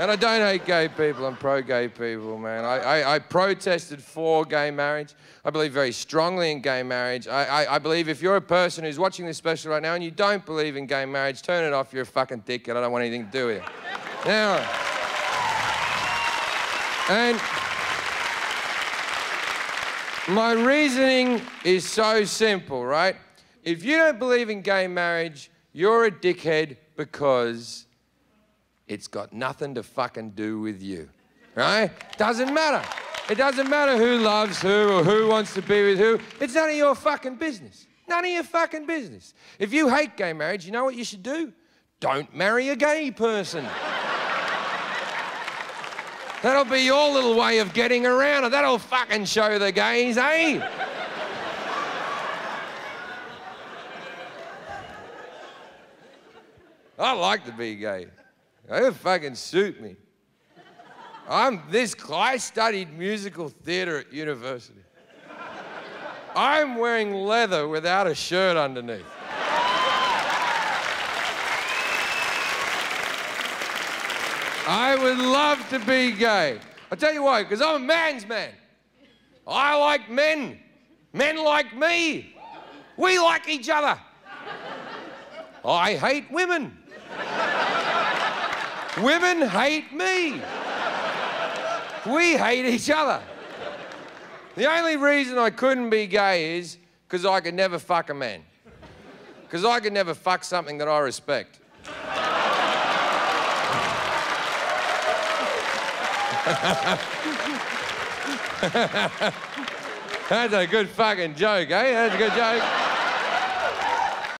And I don't hate gay people, I'm pro gay people, man. I, I, I, protested for gay marriage. I believe very strongly in gay marriage. I, I, I, believe if you're a person who's watching this special right now and you don't believe in gay marriage, turn it off, you're a fucking dickhead. I don't want anything to do with you. now, and my reasoning is so simple, right? If you don't believe in gay marriage, you're a dickhead because it's got nothing to fucking do with you, right? Doesn't matter. It doesn't matter who loves who or who wants to be with who. It's none of your fucking business. None of your fucking business. If you hate gay marriage, you know what you should do? Don't marry a gay person. That'll be your little way of getting around it. That'll fucking show the gays, eh? I like to be gay. It'll fucking suit me. I'm this, I studied musical theatre at university. I'm wearing leather without a shirt underneath. I would love to be gay. I'll tell you why, because I'm a man's man. I like men. Men like me. We like each other. I hate women. Women hate me. We hate each other. The only reason I couldn't be gay is because I could never fuck a man. Because I could never fuck something that I respect. That's a good fucking joke, eh? That's a good joke.